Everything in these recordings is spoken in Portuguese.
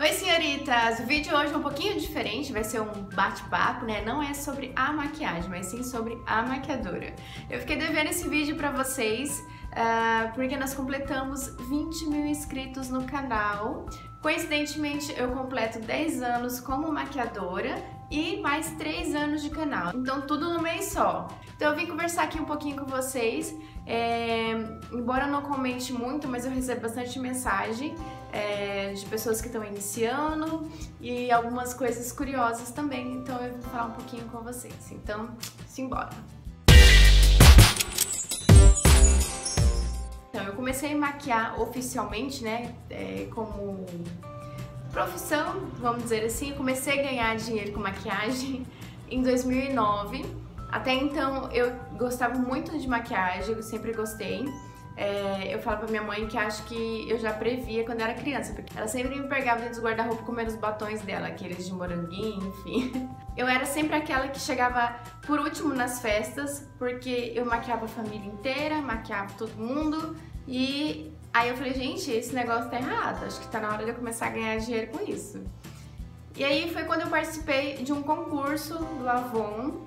Oi, senhoritas! O vídeo hoje é um pouquinho diferente, vai ser um bate-papo, né? Não é sobre a maquiagem, mas sim sobre a maquiadora. Eu fiquei devendo esse vídeo pra vocês uh, porque nós completamos 20 mil inscritos no canal. Coincidentemente, eu completo 10 anos como maquiadora e mais 3 anos de canal. Então, tudo no mês só. Então, eu vim conversar aqui um pouquinho com vocês. É... Embora eu não comente muito, mas eu recebo bastante mensagem é, de pessoas que estão iniciando e algumas coisas curiosas também, então eu vou falar um pouquinho com vocês. Então, simbora! Então, eu comecei a maquiar oficialmente, né, é, como profissão, vamos dizer assim. Eu comecei a ganhar dinheiro com maquiagem em 2009. Até então, eu gostava muito de maquiagem, eu sempre gostei. É, eu falo pra minha mãe que acho que eu já previa quando era criança, porque ela sempre me pegava dentro do guarda-roupa comendo os batons dela, aqueles de moranguinho, enfim. Eu era sempre aquela que chegava por último nas festas, porque eu maquiava a família inteira, maquiava todo mundo, e aí eu falei, gente, esse negócio tá errado, acho que tá na hora de eu começar a ganhar dinheiro com isso. E aí foi quando eu participei de um concurso do Avon,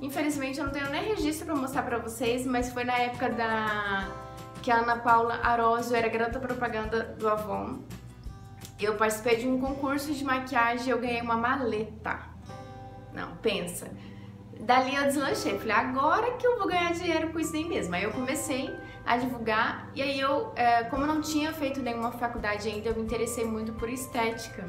Infelizmente eu não tenho nem registro para mostrar para vocês, mas foi na época da que a Ana Paula Arósio era garota propaganda do Avon. Eu participei de um concurso de maquiagem e eu ganhei uma maleta. Não, pensa. Dali eu deslanchei, falei, agora que eu vou ganhar dinheiro com isso daí mesmo. Aí eu comecei a divulgar e aí eu, é, como não tinha feito nenhuma faculdade ainda, eu me interessei muito por estética.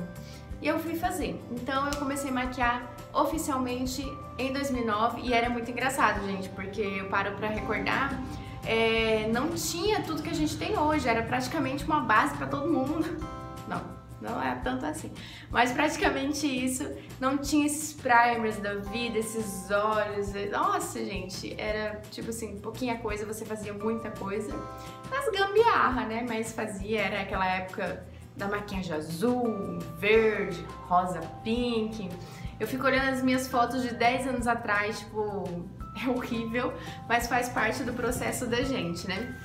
E eu fui fazer. Então eu comecei a maquiar oficialmente em 2009 e era muito engraçado, gente, porque eu paro pra recordar é, não tinha tudo que a gente tem hoje, era praticamente uma base para todo mundo. Não, é tanto assim. Mas praticamente isso, não tinha esses primers da vida, esses olhos. Nossa, gente, era tipo assim, pouquinha coisa, você fazia muita coisa. Nas gambiarra, né? Mas fazia, era aquela época da maquiagem azul, verde, rosa, pink. Eu fico olhando as minhas fotos de 10 anos atrás, tipo, é horrível, mas faz parte do processo da gente, né?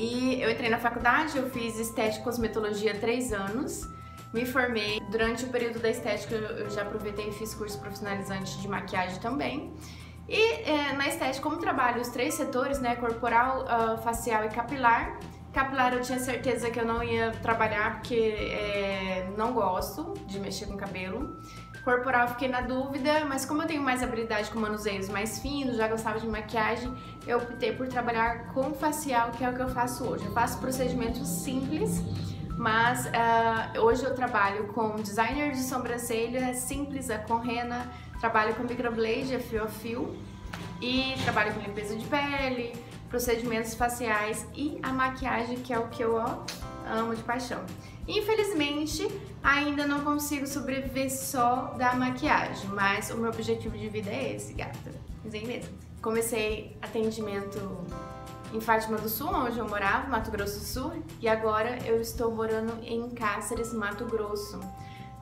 E eu entrei na faculdade, eu fiz estética e cosmetologia três anos, me formei. Durante o período da estética eu já aproveitei e fiz curso profissionalizante de maquiagem também. E é, na estética, como trabalho os três setores, né, corporal, uh, facial e capilar, capilar eu tinha certeza que eu não ia trabalhar porque é, não gosto de mexer com cabelo. Corporal fiquei na dúvida, mas como eu tenho mais habilidade com manuseios mais finos, já gostava de maquiagem, eu optei por trabalhar com facial, que é o que eu faço hoje. Eu faço procedimentos simples, mas uh, hoje eu trabalho com designer de sobrancelha simples, com rena, trabalho com microblade, a fio a fio, e trabalho com limpeza de pele, procedimentos faciais e a maquiagem, que é o que eu ó, amo de paixão. Infelizmente, ainda não consigo sobreviver só da maquiagem, mas o meu objetivo de vida é esse, gata. Dizem mesmo. Comecei atendimento em Fátima do Sul, onde eu morava, Mato Grosso do Sul, e agora eu estou morando em Cáceres, Mato Grosso.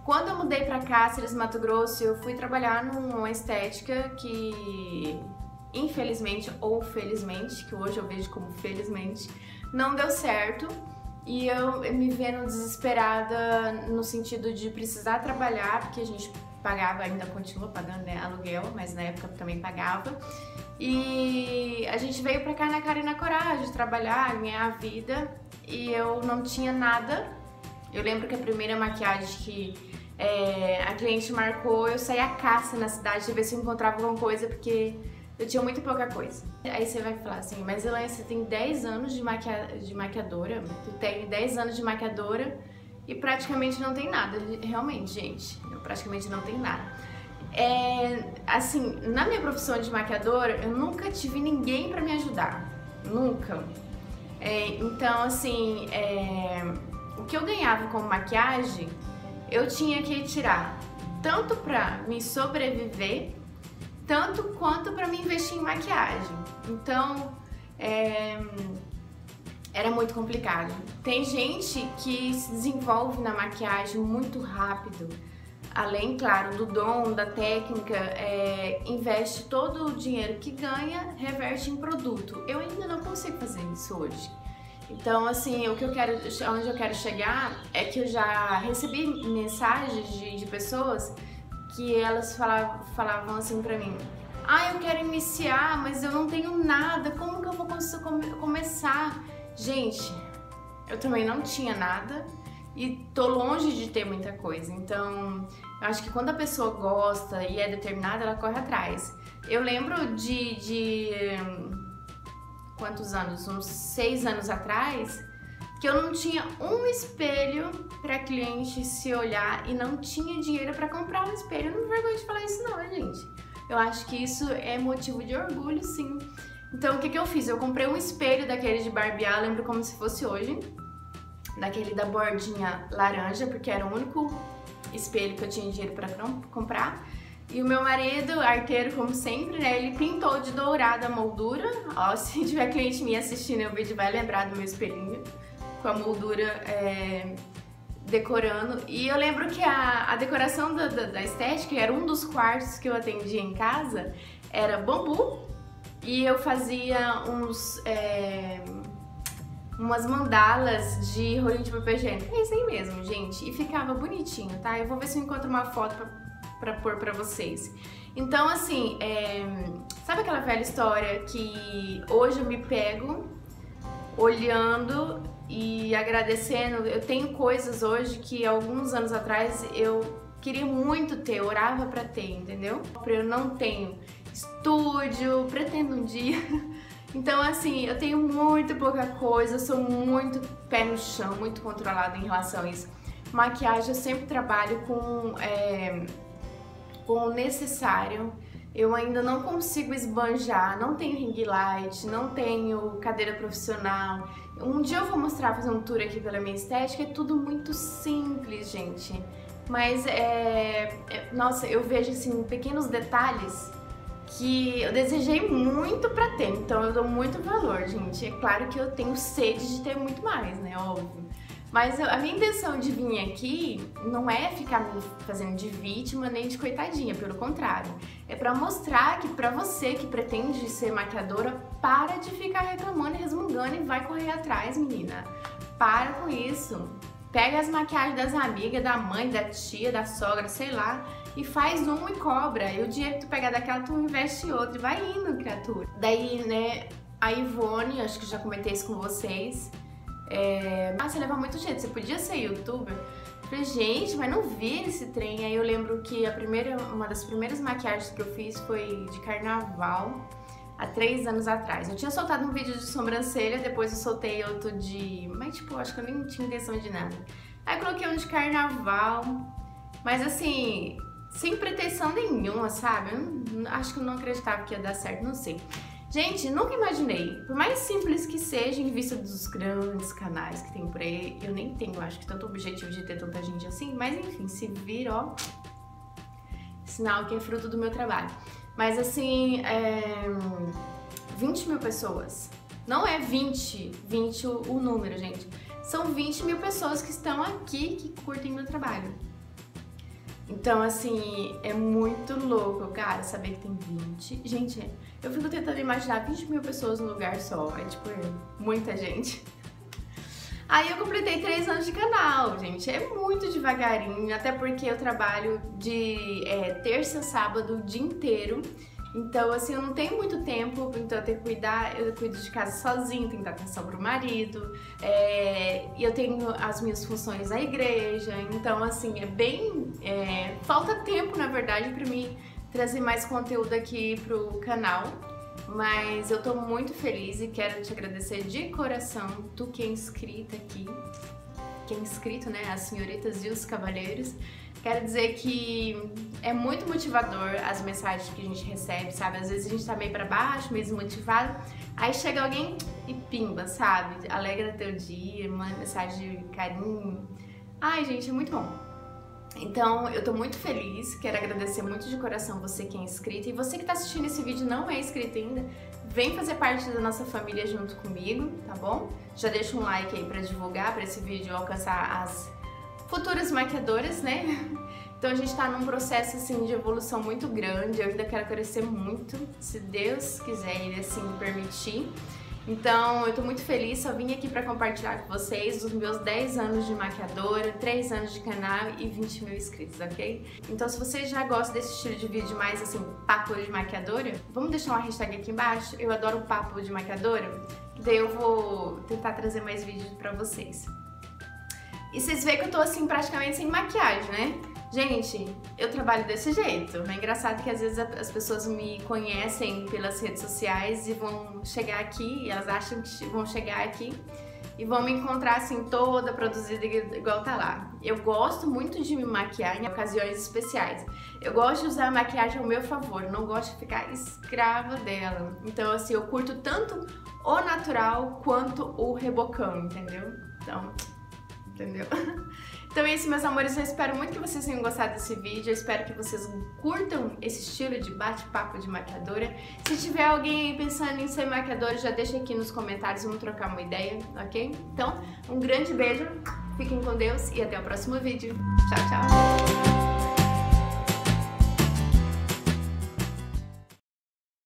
Quando eu mudei para Cáceres, Mato Grosso, eu fui trabalhar numa estética que, infelizmente ou felizmente, que hoje eu vejo como felizmente, não deu certo e eu me vendo desesperada no sentido de precisar trabalhar, porque a gente pagava, ainda continua pagando né, aluguel, mas na época também pagava. E a gente veio pra cá na cara e na coragem, trabalhar, ganhar a vida, e eu não tinha nada. Eu lembro que a primeira maquiagem que é, a cliente marcou, eu saí a caça na cidade pra ver se eu encontrava alguma coisa, porque eu tinha muito pouca coisa. Aí você vai falar assim, mas Elaine, você tem 10 anos de, maquia... de maquiadora, tu tem 10 anos de maquiadora e praticamente não tem nada. Realmente, gente, eu praticamente não tenho nada. É, assim, na minha profissão de maquiadora, eu nunca tive ninguém para me ajudar. Nunca. É, então, assim, é, o que eu ganhava com maquiagem, eu tinha que tirar tanto para me sobreviver tanto quanto para me investir em maquiagem. Então, é, era muito complicado. Tem gente que se desenvolve na maquiagem muito rápido. Além, claro, do dom, da técnica, é, investe todo o dinheiro que ganha, reverte em produto. Eu ainda não consigo fazer isso hoje. Então, assim, o que eu quero, onde eu quero chegar é que eu já recebi mensagens de, de pessoas que elas falavam, falavam assim pra mim: Ah, eu quero iniciar, mas eu não tenho nada, como que eu vou começar? Gente, eu também não tinha nada e tô longe de ter muita coisa. Então, eu acho que quando a pessoa gosta e é determinada, ela corre atrás. Eu lembro de, de quantos anos? Uns seis anos atrás, que eu não tinha um espelho para cliente se olhar e não tinha dinheiro para comprar um espelho. Eu não me vergonho de falar isso não, gente. Eu acho que isso é motivo de orgulho, sim. Então, o que, que eu fiz? Eu comprei um espelho daquele de barbear, lembro como se fosse hoje. Daquele da bordinha laranja, porque era o único espelho que eu tinha dinheiro para comprar. E o meu marido, arteiro como sempre, né, ele pintou de dourado a moldura. Ó, se tiver cliente me assistindo o vídeo vai lembrar do meu espelhinho com a moldura é, decorando. E eu lembro que a, a decoração da, da, da, estética era um dos quartos que eu atendia em casa, era bambu e eu fazia uns... É, umas mandalas de rolinho de papel higiênico. É isso aí mesmo, gente. E ficava bonitinho, tá? Eu vou ver se eu encontro uma foto pra para pôr para vocês. Então, assim, é... sabe aquela velha história que hoje eu me pego olhando e agradecendo? Eu tenho coisas hoje que alguns anos atrás eu queria muito ter, orava para ter, entendeu? Eu não tenho estúdio, pretendo um dia. Então, assim, eu tenho muito pouca coisa, sou muito pé no chão, muito controlada em relação a isso. Maquiagem, eu sempre trabalho com é, com o necessário. Eu ainda não consigo esbanjar, não tenho ring light, não tenho cadeira profissional. Um dia eu vou mostrar, fazer um tour aqui pela minha estética, é tudo muito simples, gente. Mas é, é nossa, eu vejo assim pequenos detalhes que eu desejei muito pra ter, então eu dou muito valor, gente. É claro que eu tenho sede de ter muito mais, né? Óbvio. Mas a minha intenção de vir aqui não é ficar me fazendo de vítima nem de coitadinha, pelo contrário. É para mostrar que para você que pretende ser maquiadora, para de ficar reclamando e resmungando e vai correr atrás, menina. Para com isso. Pega as maquiagens das amigas, da mãe, da tia, da sogra, sei lá, e faz um e cobra. E o dinheiro que tu pegar daquela, tu investe outro e vai indo, criatura. Daí, né, a Ivone, acho que já comentei isso com vocês, é, ah, você leva muito jeito, você podia ser youtuber. Eu falei, gente, mas não vi esse trem. Aí eu lembro que a primeira, uma das primeiras maquiagens que eu fiz foi de carnaval, há três anos atrás. Eu tinha soltado um vídeo de sobrancelha, depois eu soltei outro de... Mas tipo, acho que eu nem tinha intenção de nada. Aí coloquei um de carnaval, mas assim, sem pretensão nenhuma, sabe? Eu acho que eu não acreditava que ia dar certo, não sei. Gente, nunca imaginei, por mais simples que seja em vista dos grandes canais que tem por aí, eu nem tenho, acho que tanto objetivo de ter tanta gente assim, mas enfim, se vir, ó, sinal que é fruto do meu trabalho. Mas assim, é, 20 mil pessoas, não é 20, 20 o, número, gente, são 20 mil pessoas que estão aqui que curtem meu trabalho. Então, assim, é muito louco, cara, saber que tem 20. Gente, eu fico tentando imaginar 20 mil pessoas num lugar só. É tipo, é muita gente. Aí eu completei três anos de canal, gente. É muito devagarinho, até porque eu trabalho de é, terça, sábado, o dia inteiro. Então, assim, eu não tenho muito tempo, então eu tenho que cuidar, eu cuido de casa sozinho, tenho que dar atenção pro marido, é, eu tenho as minhas funções na igreja, então, assim, é bem... É, falta tempo, na verdade, pra mim trazer mais conteúdo aqui pro canal, mas eu tô muito feliz e quero te agradecer de coração, tu que é inscrita aqui, que é inscrito, né, as senhoritas e os cavalheiros, Quero dizer que é muito motivador as mensagens que a gente recebe, sabe? Às vezes a gente tá meio pra baixo, meio desmotivado, aí chega alguém e pimba, sabe? Alegra teu dia, manda mensagem de carinho. Ai, gente, é muito bom. Então, eu tô muito feliz, quero agradecer muito de coração você que é inscrito e você que tá assistindo esse vídeo não é inscrito ainda, vem fazer parte da nossa família junto comigo, tá bom? Já deixa um like aí pra divulgar, pra esse vídeo alcançar as futuras maquiadoras, né? Então a gente tá num processo assim de evolução muito grande, eu ainda quero crescer muito, se Deus quiser e assim me permitir. Então, eu tô muito feliz, só vim aqui para compartilhar com vocês os meus 10 anos de maquiadora, 3 anos de canal e 20 mil inscritos, ok? Então, se vocês já gostam desse estilo de vídeo mais, assim, papo de maquiadora, vamos deixar uma hashtag aqui embaixo, eu adoro papo de maquiadora, daí eu vou tentar trazer mais vídeos pra vocês. E vocês veem que eu tô, assim, praticamente sem maquiagem, né? Gente, eu trabalho desse jeito. É engraçado que às vezes as pessoas me conhecem pelas redes sociais e vão chegar aqui, elas acham que vão chegar aqui e vão me encontrar assim toda produzida igual tá lá. Eu gosto muito de me maquiar em ocasiões especiais. Eu gosto de usar a maquiagem ao meu favor, não gosto de ficar escrava dela. Então assim, eu curto tanto o natural quanto o rebocão, entendeu? Então, entendeu? Então é isso, meus amores. Eu espero muito que vocês tenham gostado desse vídeo. Eu espero que vocês curtam esse estilo de bate-papo de maquiadora. Se tiver alguém aí pensando em ser maquiadora, já deixa aqui nos comentários. Vamos trocar uma ideia, ok? Então, um grande beijo. Fiquem com Deus e até o próximo vídeo. Tchau, tchau.